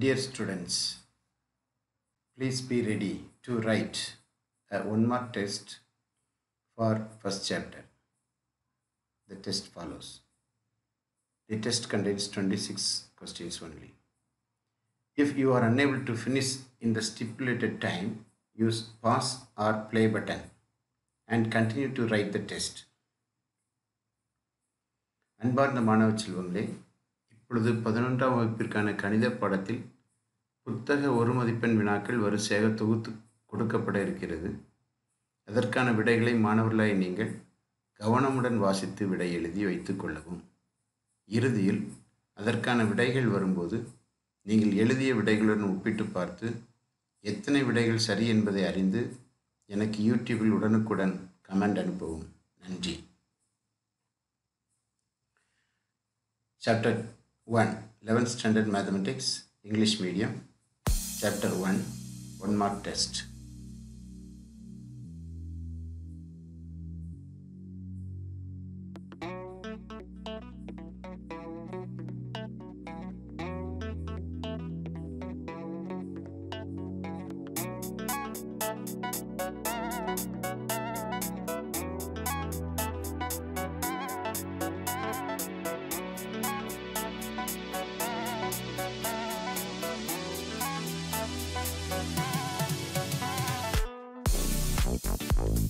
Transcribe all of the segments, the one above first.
Dear students, please be ready to write a one mark test for first chapter. The test follows. The test contains 26 questions only. If you are unable to finish in the stipulated time, use pause or play button and continue to write the test. அன்பார்ந்த மாணவ செல்வங்களே இப்பொழுது பதினொன்றாம் வகுப்பிற்கான கணித பாடத்தில் புத்தக ஒரு மதிப்பெண் வினாக்கள் வரிசையாக தொகுத்து கொடுக்கப்பட இருக்கிறது. அதற்கான விடைகளை மாணவர்களாய் நீங்கள் கவனமுடன் வாசித்து விடை எழுதி வைத்து கொள்ளவும். இறுதியில் அதற்கான விடைகள் வரும்போது நீங்கள் எழுதிய விடைகளுடன் ஒப்பிட்டு பார்த்து எத்தனை விடைகள் சரி என்பதை அறிந்து எனக்கு யூடியூபில் உடனுக்குடன் கமெண்ட் அனுப்பவும். நன்றி. Chapter 1 11th Standard Mathematics English Medium Chapter 1 One Mark Test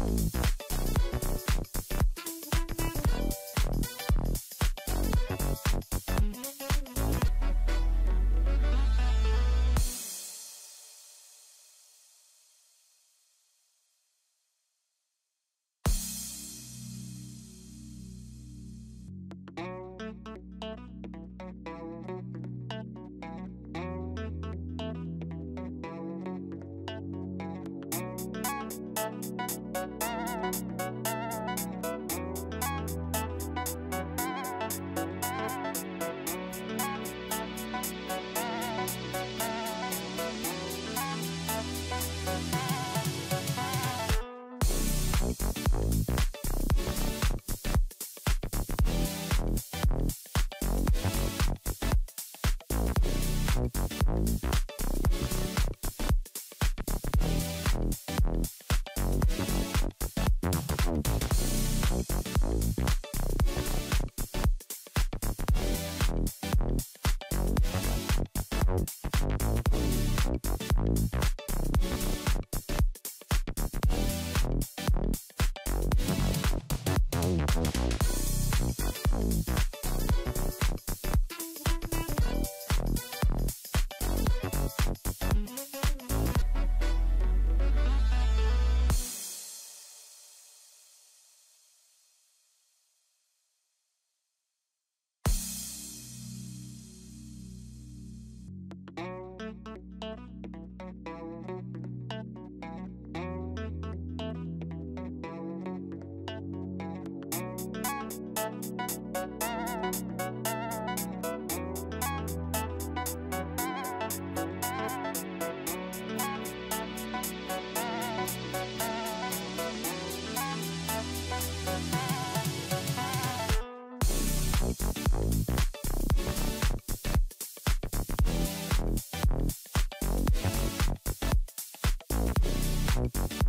Thank Thank you.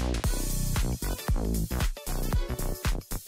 Thank you.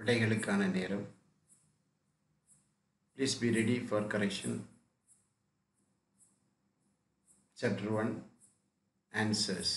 விடைகளுக்கான நேரம் please be ready for correction chapter one answers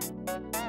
Música